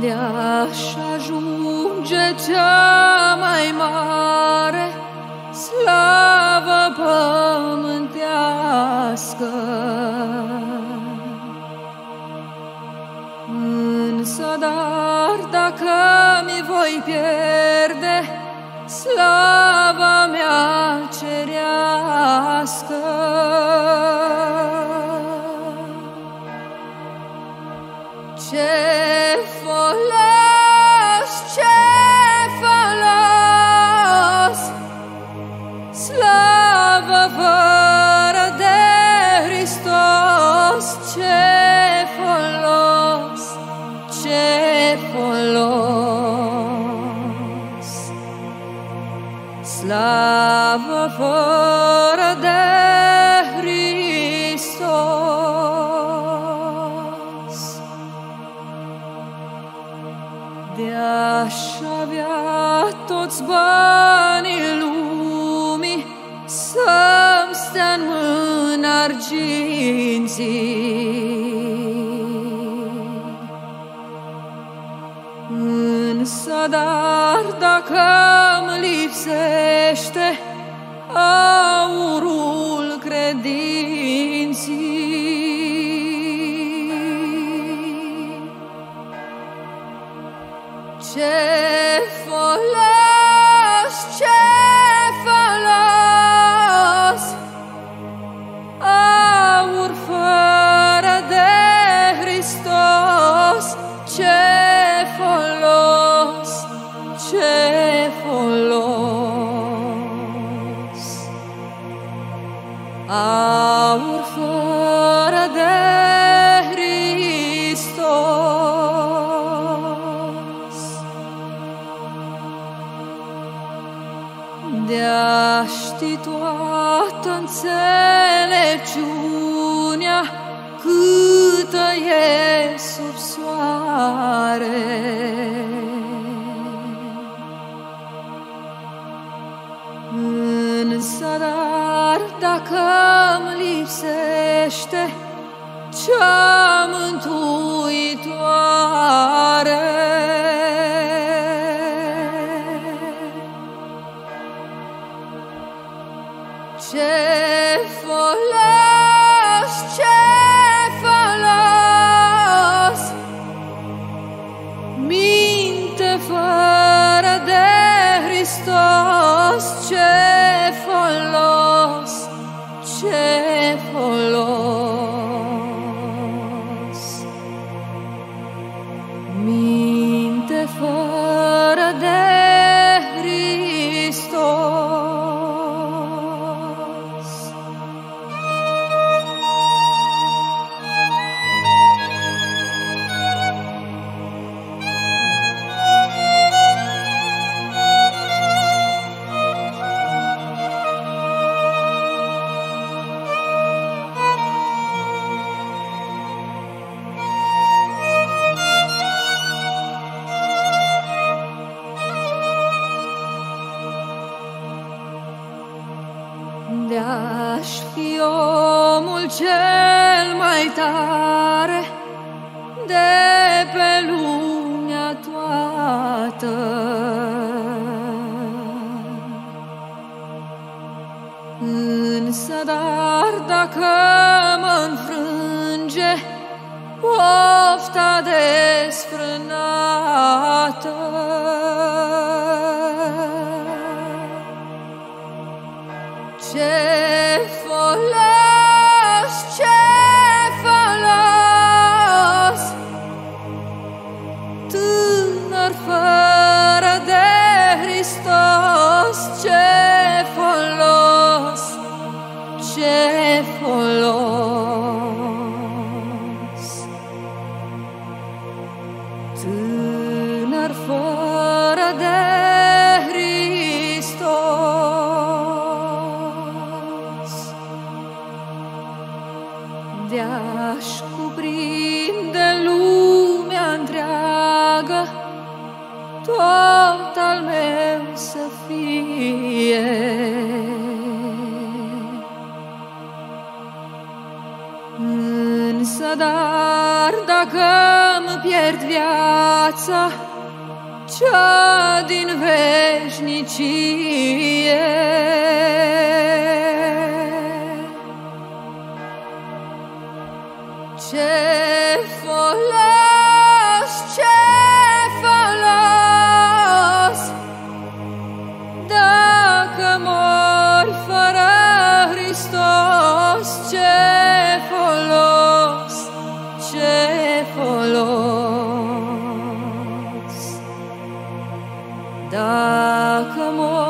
De-aș ajunge cea mai mare slavă pământească. Însă, dar dacă mi voi pierde slava mea cerească, slavă fără de Hristos, ce folos, ce folos, slavă fără de Hristos. De-aș avea toți banii Să-mi stea în mână arginții. Însă, dar dacă îmi lipsește aurul credinții, ce folos, De-a ști toată înțelepciunea câtă e sub soare. Însă, dar dacă îmi lipsește cea mântuitoare, For. Cel mai tare de pe lumea toată. Însă, dar dacă mă înfrânge pofta desfrânată, ce folos. Tânăr fără de Hristos, de-aș cuprinde lumea întreagă, tot al meu să fie. Dar dacă mă pierd viața, cea din veșnicie. Ce folos, ce folos, dacă mor fără Hristos, ce Giacomo